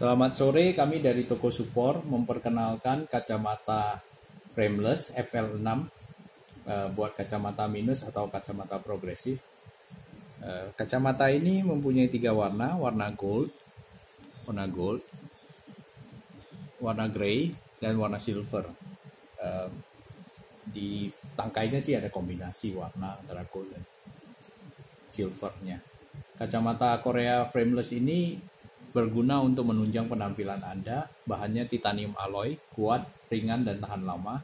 Selamat sore, kami dari Toko Support memperkenalkan kacamata frameless FL6 uh, buat kacamata minus atau kacamata progresif. Uh, kacamata ini mempunyai tiga warna, warna gold, warna gold, warna grey, dan warna silver. Uh, di tangkainya sih ada kombinasi warna antara gold dan silvernya. Kacamata Korea frameless ini berguna untuk menunjang penampilan Anda. Bahannya titanium alloy, kuat, ringan, dan tahan lama.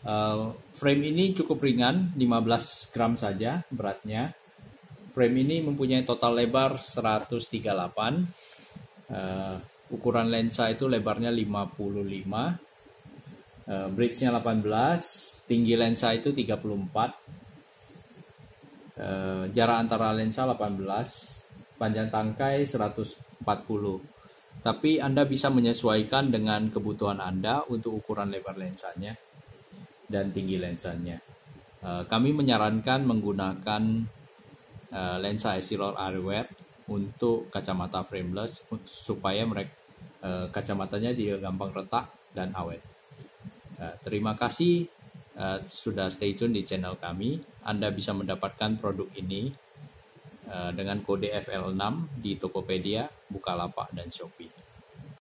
Uh, frame ini cukup ringan, 15 gram saja beratnya. Frame ini mempunyai total lebar 138. Uh, ukuran lensa itu lebarnya 55. Uh, bridge-nya 18, tinggi lensa itu 34. Uh, jarak antara lensa 18 panjang tangkai 140. Tapi Anda bisa menyesuaikan dengan kebutuhan Anda untuk ukuran lebar lensanya dan tinggi lensanya. Eh, kami menyarankan menggunakan eh, lensa Essilor Eyewear untuk kacamata frameless supaya mereka eh, kacamatanya juga gampang retak dan awet. Terima kasih sudah stay tune di channel kami. Anda bisa mendapatkan produk ini dengan kode FL6 di Tokopedia, Bukalapak, dan Shopee.